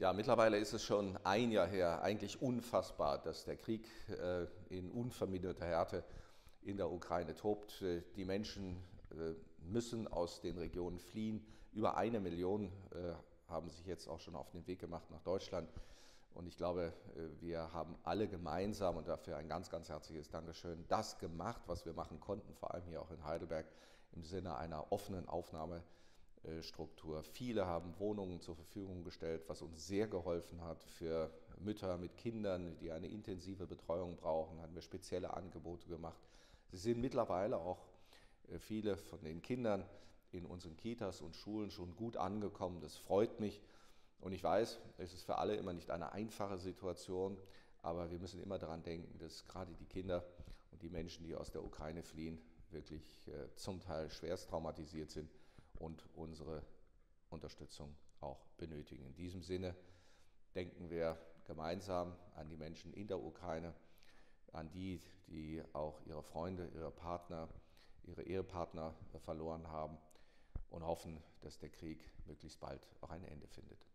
Ja, mittlerweile ist es schon ein Jahr her, eigentlich unfassbar, dass der Krieg äh, in unverminderter Härte in der Ukraine tobt. Äh, die Menschen äh, müssen aus den Regionen fliehen. Über eine Million äh, haben sich jetzt auch schon auf den Weg gemacht nach Deutschland. Und ich glaube, äh, wir haben alle gemeinsam und dafür ein ganz, ganz herzliches Dankeschön, das gemacht, was wir machen konnten, vor allem hier auch in Heidelberg, im Sinne einer offenen Aufnahme Struktur. Viele haben Wohnungen zur Verfügung gestellt, was uns sehr geholfen hat. Für Mütter mit Kindern, die eine intensive Betreuung brauchen, haben wir spezielle Angebote gemacht. Sie sind mittlerweile auch äh, viele von den Kindern in unseren Kitas und Schulen schon gut angekommen. Das freut mich. Und ich weiß, es ist für alle immer nicht eine einfache Situation, aber wir müssen immer daran denken, dass gerade die Kinder und die Menschen, die aus der Ukraine fliehen, wirklich äh, zum Teil schwerst traumatisiert sind und unsere Unterstützung auch benötigen. In diesem Sinne denken wir gemeinsam an die Menschen in der Ukraine, an die, die auch ihre Freunde, ihre Partner, ihre Ehepartner verloren haben und hoffen, dass der Krieg möglichst bald auch ein Ende findet.